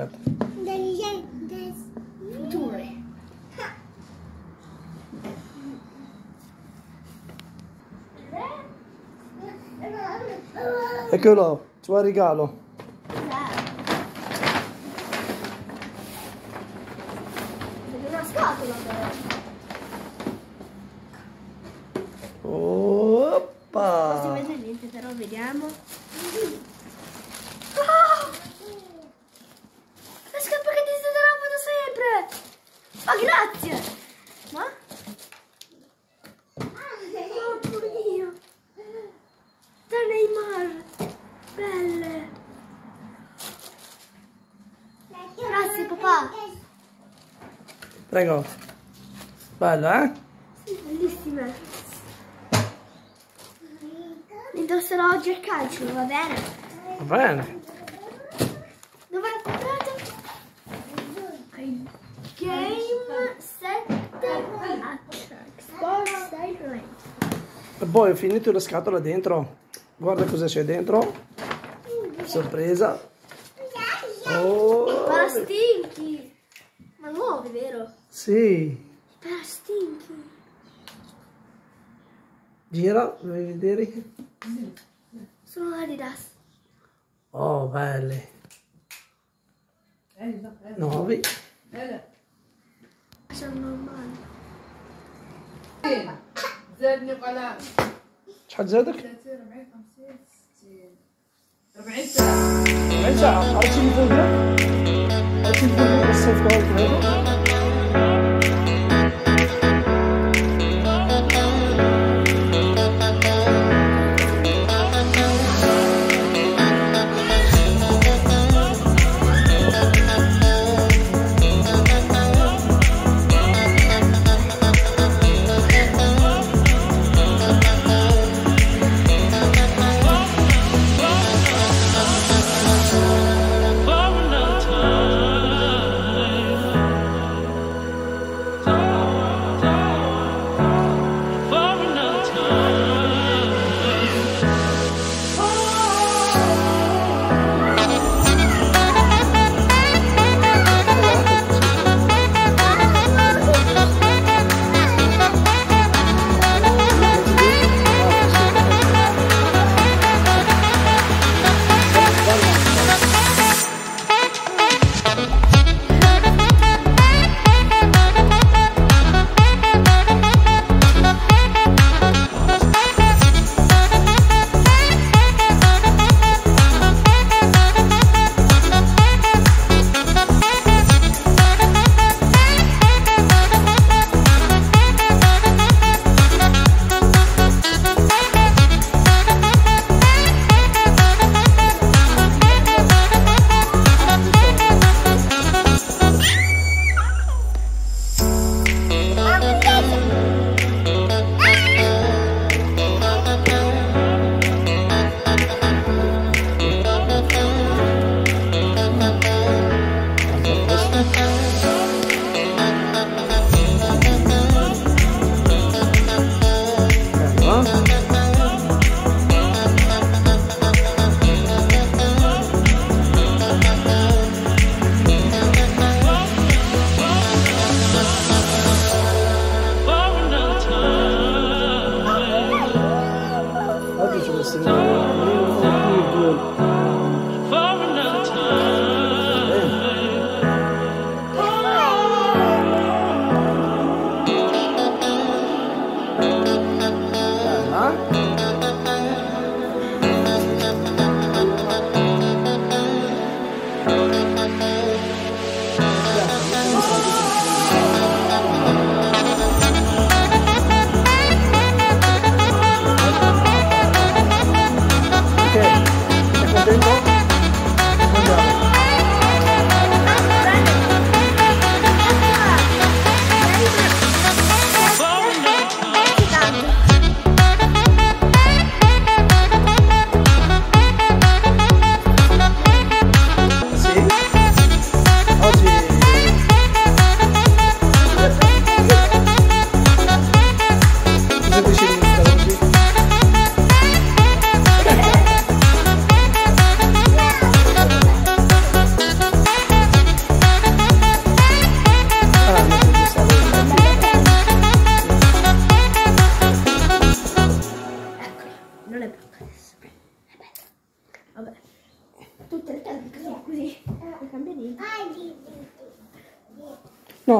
Aspetta. Future. Eccolo, suo regalo. Una scatola però. Non si vede niente però vediamo. Ah! La scappa che ti roba da sempre! Ma grazie! Ma? Oh mio! Da Neymar! Belle! Grazie papà! Prego. Bello, eh? Sì, bellissime! Mi indosserò oggi al calcio, va bene? Va bene. Dove l'ho comprato? Ai Game poi ho finito la scatola dentro. Guarda cosa c'è dentro. Sorpresa. Oh, Ma stinchi! Ma nuovi, vero? sì. Ma stinchi! Gira, vuoi vedere? Sono Adidas. Oh, belli. Nuovi. Sono normali. زادني قلم شحال زادك؟ 30 40 50 60 40 ساعة. ربع ساعة. على التليفون على التليفون الصيف هذا؟ No.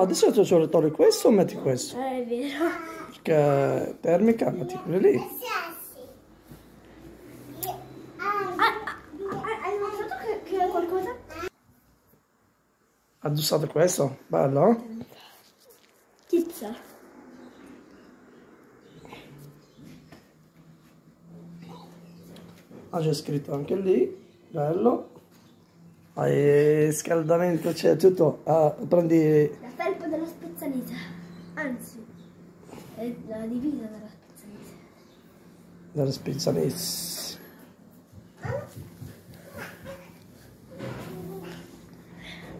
No, adesso tu solo togli questo o metti questo? Eh, è vero. Perché termica, metti quello lì. Ah, ah, hai notato che, che qualcosa? Addossato questo? Bello? Pizza. Ah, c'è scritto anche lì. Bello. Hai scaldamento, c'è tutto. Ah, prendi... La felpa della spezzanita. Anzi, è la divisa della spezzanita. della spizzanese.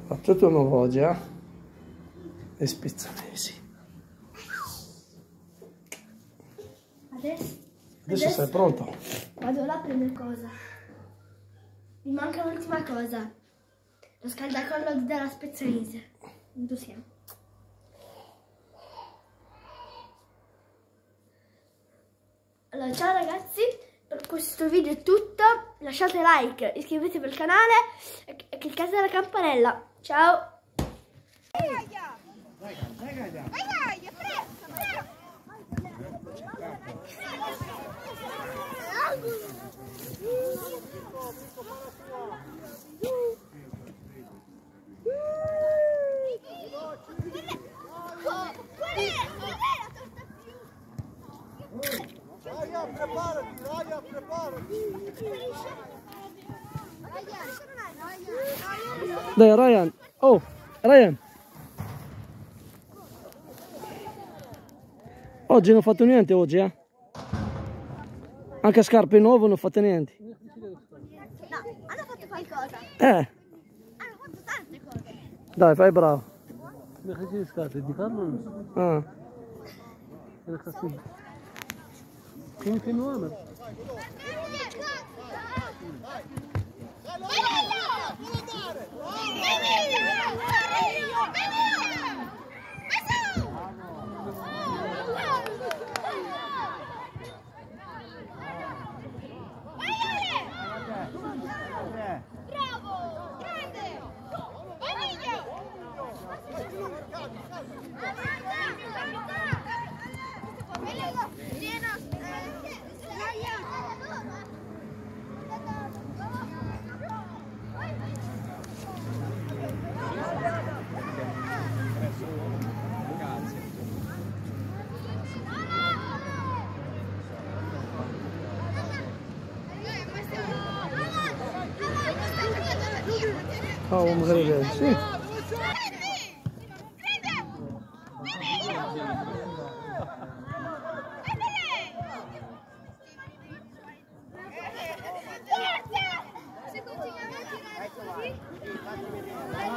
Fa tutto nuovo oggi, eh? Le spizzanesi. Adesso, Adesso sei pronto? vado là a prendere cosa. Mi manca un'ultima cosa. Lo scaldacollo della spezzanese. Dove siamo? Allora, ciao ragazzi, per questo video è tutto. Lasciate like, iscrivetevi al canale e e cliccate la campanella. Ciao! Preparati, preparati. Dai, Ryan. Oh, Ryan. Oggi non ho fatto niente oggi, eh? Anche scarpe nuove non ho fatto niente. No, hanno fatto qualcosa. Eh, Hanno fatto tante cose. dai, fai bravo. Ne kaçı çıkarttı? Dikkat mi? Ah. Ne kaçı? Kim kim var mı? Bravo! A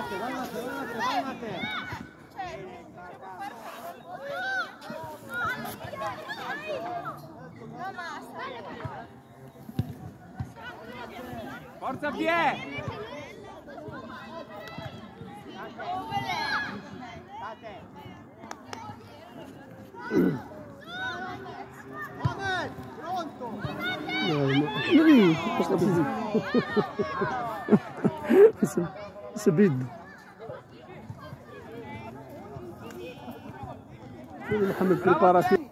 tirare così, Forza Pie! سبيد. محمد بريباراسيون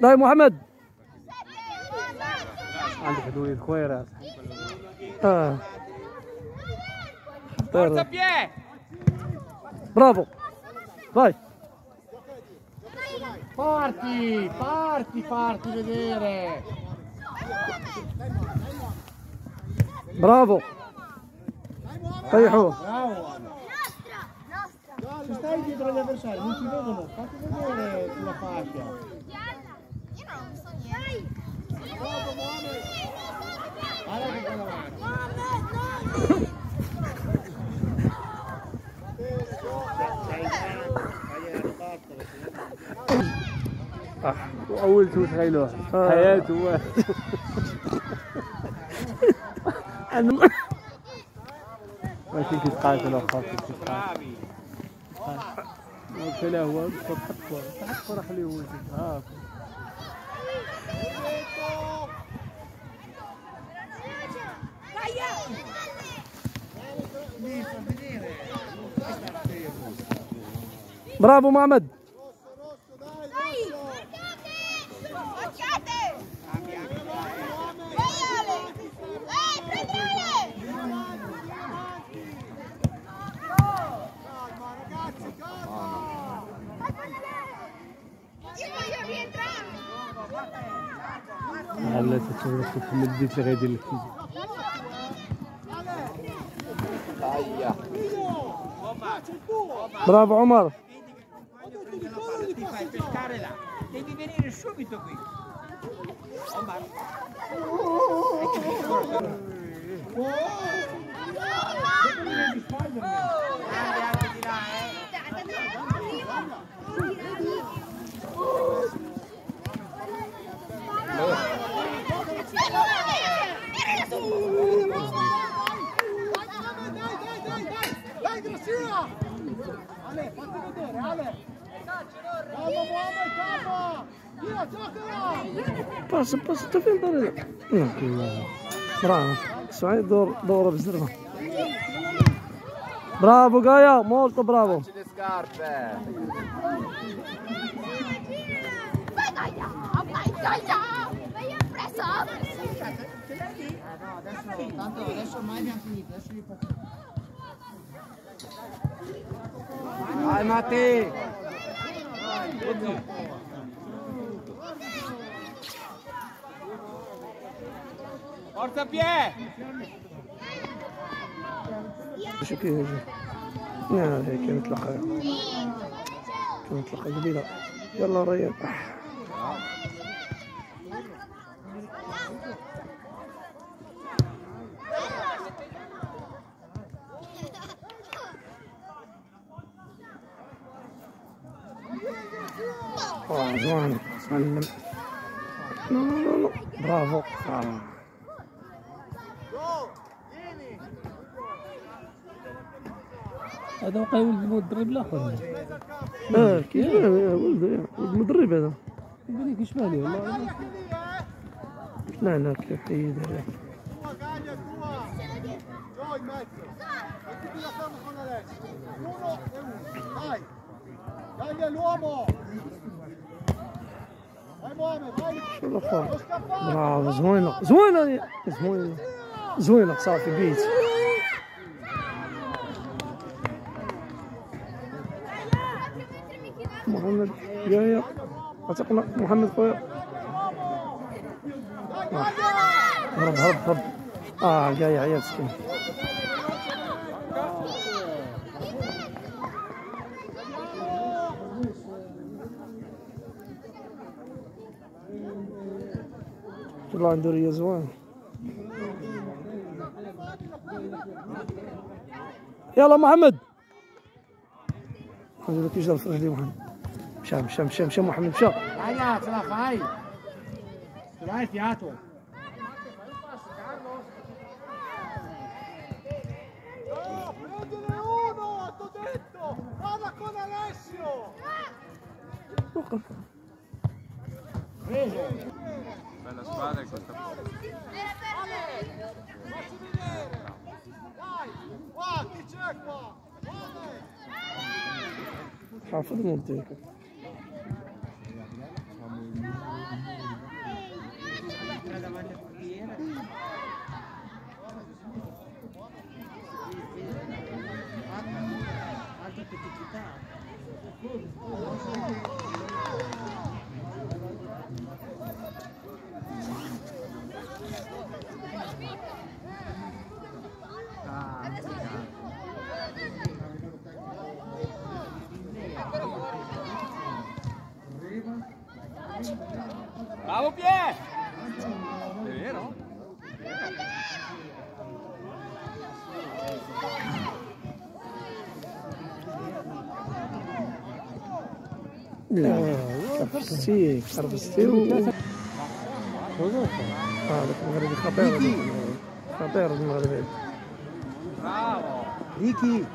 داي محمد. عندك هدول الخويرات آه. برافو. Vai. Parti, parti, parti vedere. Bravo. Raihu. Bravo. Se stai dietro agli avversari, non ti vedono, fatti vedere sulla fascia. io non so niente. Guarda che davanti. صح واول توت غيلوه آه. حياته. واحد ولكن كيتقاتل اخاك كيتقاتل قلت له هو خليه هو برافو محمد برافو عمر Oh. gira! Ale, fatti vedere, Ale! Bravo, muovo il capo! Gira, giocala! Posso, posso, ti fai andare là? Bravo, sai dove dovrò. Bravo Gaia, molto bravo. Facci le scarpe. Vai Gaia, vai Gaia, vai a preso. Ce l'hai lì? Eh no, adesso, tanto adesso ormai abbiamo finito, adesso li faccio. حماتي شو كي هجم نعم هيك نتلقى نتلقى جديدة يلا ريال. وزوان سلم نو نو نو برافو. هذا وقع ولد المدرب الآخر. آه كيف؟ ولد ولد المدرب هذا. قال لك يشبه لي والله لا لا كيف؟ حيد عليه Dai l'uomo! برافو زوينه زوينه يا- زوينه زوينه صافي بيت محمد يا يا أتقنا محمد خويا هرب هرب هرب آه جاي عيال مسكين والله ندير زوين يلا محمد محمد لك يجر في رجلي محمد. مشى مشى مشى مشى محمد مشى هيا تلاخ هاي تلاخ هاتو Thank you. squadra e costa poco. Dai, qua, chi c'è qua? Vale! Ah, fate un tempo. No, sì, serve still. Cosa fa? Ah, le camere di Caperno. Caperno, maledetto. Ricky!